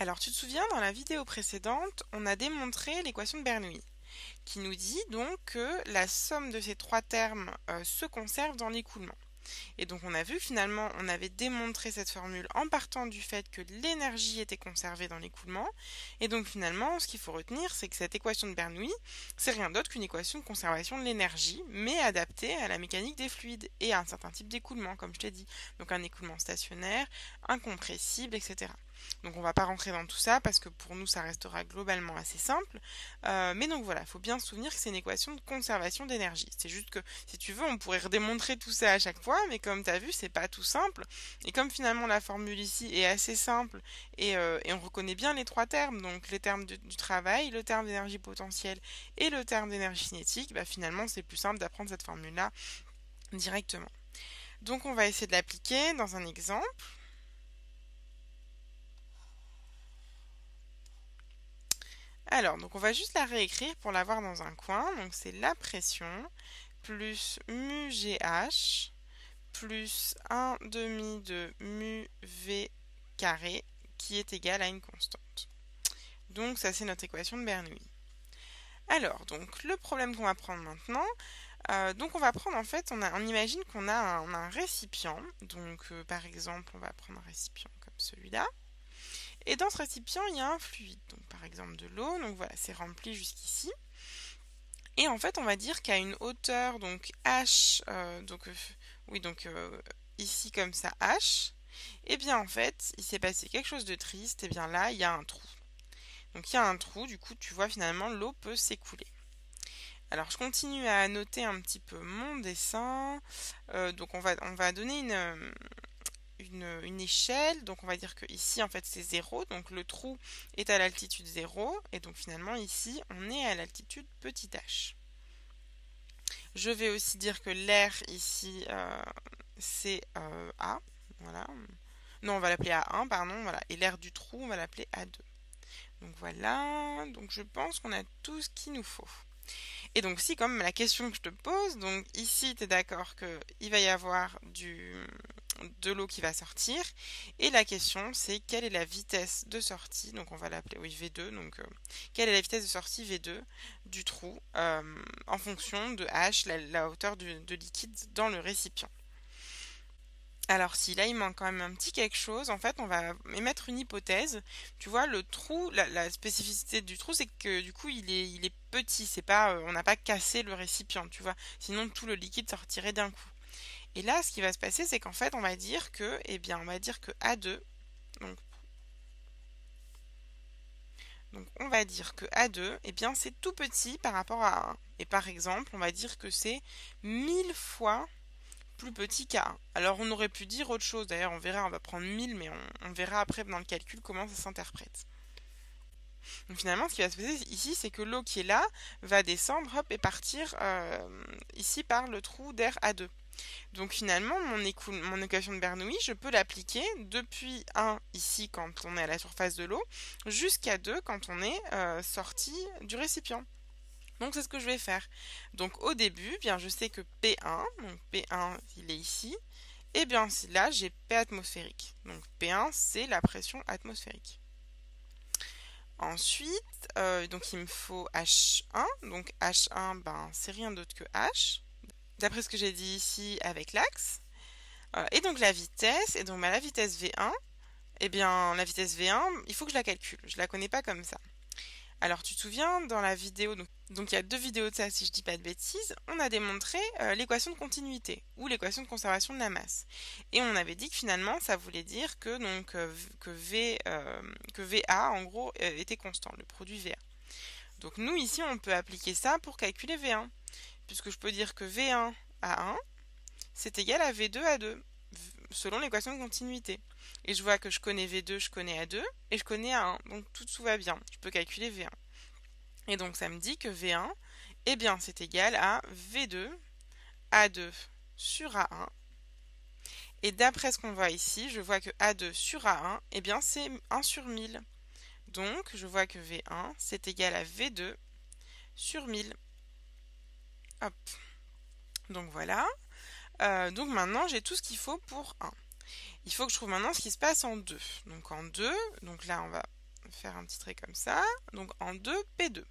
Alors tu te souviens, dans la vidéo précédente, on a démontré l'équation de Bernoulli, qui nous dit donc que la somme de ces trois termes euh, se conserve dans l'écoulement. Et donc on a vu finalement, on avait démontré cette formule en partant du fait que l'énergie était conservée dans l'écoulement. Et donc finalement, ce qu'il faut retenir, c'est que cette équation de Bernoulli, c'est rien d'autre qu'une équation de conservation de l'énergie, mais adaptée à la mécanique des fluides et à un certain type d'écoulement, comme je t'ai dit. Donc un écoulement stationnaire, incompressible, etc. Donc on va pas rentrer dans tout ça parce que pour nous ça restera globalement assez simple. Euh, mais donc voilà, il faut bien se souvenir que c'est une équation de conservation d'énergie. C'est juste que si tu veux, on pourrait redémontrer tout ça à chaque fois, mais comme tu as vu, c'est pas tout simple. Et comme finalement la formule ici est assez simple et, euh, on reconnaît bien les trois termes, donc les termes du, travail, le terme d'énergie potentielle et le terme d'énergie cinétique, bah finalement c'est plus simple d'apprendre cette formule-là directement. Donc on va essayer de l'appliquer dans un exemple. Alors, donc on va juste la réécrire pour l'avoir dans un coin. Donc c'est la pression plus mu GH plus 1 demi de mu V carré qui est égal à une constante. Donc ça c'est notre équation de Bernoulli. Alors, donc le problème qu'on va prendre maintenant, euh, donc on va prendre en fait, on, imagine qu'on a, un récipient, donc euh, par exemple on va prendre un récipient comme celui-là, et dans ce récipient, il y a un fluide, donc par exemple de l'eau, donc voilà, c'est rempli jusqu'ici. Et en fait, on va dire qu'à une hauteur, donc h, euh, donc euh, oui, donc euh, ici comme ça, h, et eh bien en fait, il s'est passé quelque chose de triste, et bien là, il y a un trou. Donc il y a un trou, du coup, tu vois finalement, l'eau peut s'écouler. Alors je continue à noter un petit peu mon dessin. donc on va, on va donner une, une, échelle. Donc on va dire que ici en fait c'est 0. Donc le trou est à l'altitude 0. Et donc finalement ici on est à l'altitude petit h. Je vais aussi dire que l'air ici euh, c'est euh, A. Voilà. Non, on va l'appeler A1, pardon. Voilà. Et l'air du trou, on va l'appeler A2. Donc voilà. Donc je pense qu'on a tout ce qu'il nous faut. Et donc si comme la question que je te pose, donc ici tu es d'accord qu'il va y avoir du, de l'eau qui va sortir. Et la question, c'est quelle est la vitesse de sortie, donc on va l'appeler oui, V2, donc euh, quelle est la vitesse de sortie V2 du trou euh, en fonction de H, la, hauteur de liquide dans le récipient. Alors si là il manque quand même un petit quelque chose, en fait on va émettre une hypothèse. Tu vois le trou, la, spécificité du trou c'est que du coup il est, petit, c'est pas, euh, on n'a pas cassé le récipient, tu vois. Sinon tout le liquide sortirait d'un coup. Et là, ce qui va se passer, c'est qu'en fait, on va dire que, eh bien, on va dire que A2, donc, on va dire que A2, eh bien, c'est tout petit par rapport à 1. Et par exemple, on va dire que c'est 1000 fois plus petit qu'A1. Alors on aurait pu dire autre chose, d'ailleurs on verra, on va prendre 1000, mais on, verra après dans le calcul comment ça s'interprète. Donc finalement, ce qui va se passer ici, c'est que l'eau qui est là va descendre et partir euh, ici par le trou d'air A2. Donc finalement, mon, équation de Bernoulli, je peux l'appliquer depuis 1 ici quand on est à la surface de l'eau, jusqu'à 2 quand on est euh, sorti du récipient. Donc c'est ce que je vais faire. Donc au début, bien je sais que P1, donc P1 il est ici, et bien là j'ai P atmosphérique. Donc P1 c'est la pression atmosphérique. Ensuite, euh, donc il me faut H1, donc H1 ben c'est rien d'autre que H d'après ce que j'ai dit ici avec l'axe. Euh, et donc la vitesse, et donc bah, la vitesse V1, eh bien la vitesse V1, il faut que je la calcule, je la connais pas comme ça. Alors tu te souviens, dans la vidéo, donc, il y a deux vidéos de ça si je dis pas de bêtises, on a démontré euh, l'équation de continuité, ou l'équation de conservation de la masse. Et on avait dit que finalement ça voulait dire que, donc, euh, que, v, que VA en gros était constant, le produit VA. Donc nous ici on peut appliquer ça pour calculer V1 puisque je peux dire que V1 à 1, c'est égal à V2 à 2, selon l'équation de continuité. Et je vois que je connais V2, je connais A2, et je connais A1, donc tout, va bien. Je peux calculer V1. Et donc ça me dit que V1, eh bien c'est égal à V2 A2 sur A1. Et d'après ce qu'on voit ici, je vois que A2 sur A1, eh bien c'est 1 sur 1000. Donc je vois que V1, c'est égal à V2 sur 1000. Hop. Donc voilà. Euh, donc maintenant, j'ai tout ce qu'il faut pour 1. Il faut que je trouve maintenant ce qui se passe en 2. Donc en 2, donc là, on va faire un petit trait comme ça. Donc en 2, P2.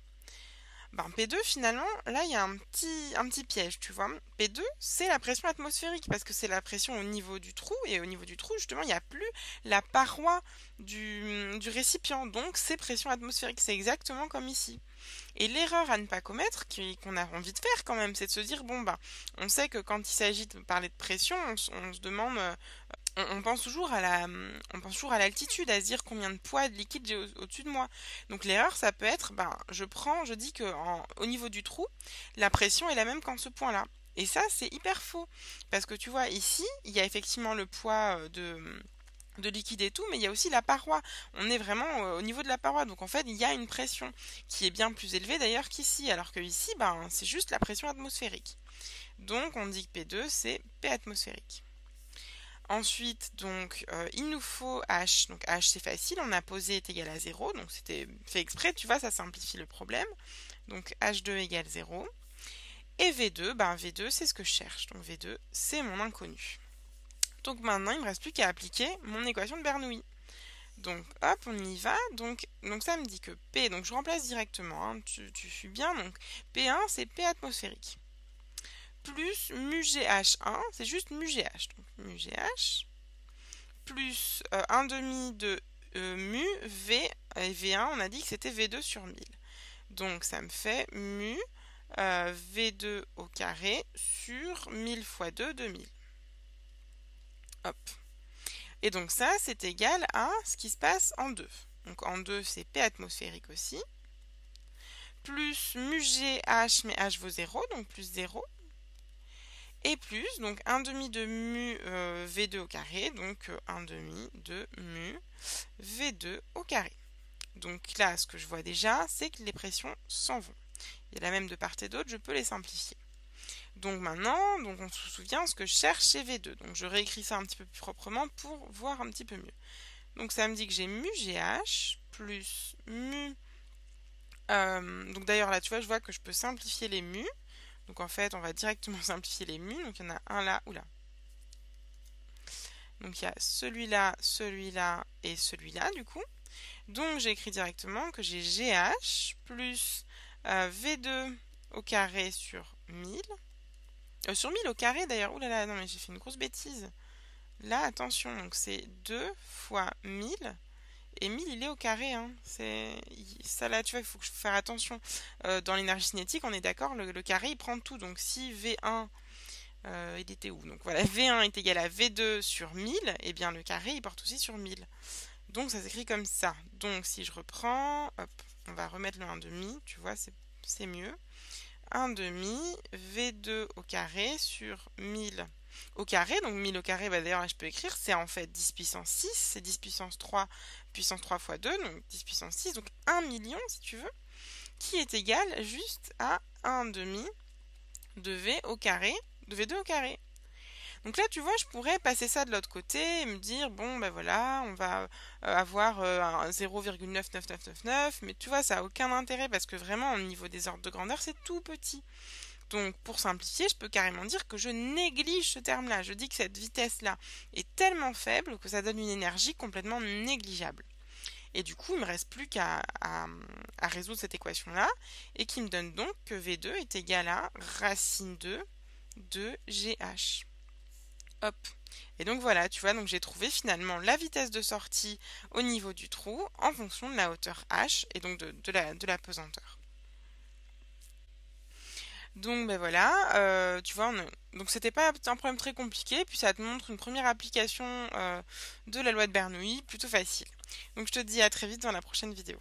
Ben, P2, finalement, là, il y a un petit, un petit piège, tu vois. P2, c'est la pression atmosphérique, parce que c'est la pression au niveau du trou, et au niveau du trou, justement, il n'y a plus la paroi du, du récipient, donc c'est pression atmosphérique. C'est exactement comme ici. Et l'erreur à ne pas commettre, qu'on a envie de faire quand même, c'est de se dire, bon, ben, on sait que quand il s'agit de parler de pression, on, on se demande on, pense toujours à la, on pense toujours à l'altitude, à se dire combien de poids de liquide j'ai au-dessus de moi. Donc l'erreur, ça peut être, ben, je prends, je dis que au niveau du trou, la pression est la même qu'en ce point-là. Et ça, c'est hyper faux. Parce que tu vois, ici, il y a effectivement le poids euh, de, de liquide et tout, mais il y a aussi la paroi. On est vraiment euh, au niveau de la paroi. Donc en fait, il y a une pression qui est bien plus élevée d'ailleurs qu'ici. Alors que ici, ben, c'est juste la pression atmosphérique. Donc on dit que P2, c'est P atmosphérique. Ensuite, donc, euh, il nous faut H. Donc, H, c'est facile. On a posé est égal à 0. Donc, c'était fait exprès. Tu vois, ça simplifie le problème. Donc, H2 égale 0. Et V2, ben, V2, c'est ce que je cherche. Donc, V2, c'est mon inconnu. Donc, maintenant, il ne me reste plus qu'à appliquer mon équation de Bernoulli. Donc, hop, on y va. Donc, donc ça me dit que P, donc je remplace directement. Hein. tu, tu suis bien. Donc, P1, c'est P atmosphérique plus mu GH1, c'est juste mu GH. Donc mu GH plus 1 euh, demi de euh, mu V et V1, on a dit que c'était V2 sur 1000. Donc ça me fait mu euh, V2 au carré sur 1000 fois 2, 2000. Hop. Et donc ça, c'est égal à ce qui se passe en 2. Donc en 2, c'est P atmosphérique aussi. Plus mu GH, mais H vaut 0, donc plus 0 et plus, donc 1 demi de mu euh, V2 au carré, donc 1 euh, demi de mu V2 au carré. Donc là, ce que je vois déjà, c'est que les pressions s'en vont. Il y a la même de part et d'autre, je peux les simplifier. Donc maintenant, donc on se souvient, ce que je cherche, c'est V2. Donc je réécris ça un petit peu plus proprement pour voir un petit peu mieux. Donc ça me dit que j'ai mu GH plus mu... Euh, donc d'ailleurs là, tu vois, je vois que je peux simplifier les mu. Donc en fait, on va directement simplifier les mu. Donc il y en a un là ou là. Donc il y a celui-là, celui-là et celui-là du coup. Donc j'écris directement que j'ai GH plus euh, V2 au carré sur 1000. Euh, sur 1000 au carré d'ailleurs. Ouh là là, non mais j'ai fait une grosse bêtise. Là, attention, donc c'est 2 fois 1000 et 1000, il est au carré. Hein. C'est ça là, tu vois, il faut faire attention. Euh, dans l'énergie cinétique, on est d'accord, le, carré il prend tout. Donc si V1, euh, il était où? Donc voilà, V1 est égal à V2 sur 1000, et eh bien le carré il porte aussi sur 1000. Donc ça s'écrit comme ça. Donc si je reprends, hop, on va remettre le 1 demi, tu vois, c'est mieux. 1 demi, V2 au carré sur 1000 au carré. Donc 1000 au carré, bah d'ailleurs je peux écrire, c'est en fait 10 puissance 6, c'est 10 puissance 3 puissance 3 fois 2, donc 10 puissance 6, donc 1 million si tu veux, qui est égal juste à 1 demi de V au carré, de V2 au carré. Donc là, tu vois, je pourrais passer ça de l'autre côté et me dire, bon, ben voilà, on va euh, avoir 0,99999, euh, mais tu vois, ça n'a aucun intérêt parce que vraiment, au niveau des ordres de grandeur, c'est tout petit. Donc pour simplifier, je peux carrément dire que je néglige ce terme-là. Je dis que cette vitesse-là est tellement faible que ça donne une énergie complètement négligeable. Et du coup, il ne me reste plus qu'à résoudre cette équation-là, et qui me donne donc que V2 est égal à racine 2 de GH. Hop. Et donc voilà, tu vois, donc j'ai trouvé finalement la vitesse de sortie au niveau du trou en fonction de la hauteur H et donc de, la, de la pesanteur. Donc ben voilà, euh, tu vois, donc c'était pas un problème très compliqué, puis ça te montre une première application euh, de la loi de Bernoulli plutôt facile. Donc je te dis à très vite dans la prochaine vidéo.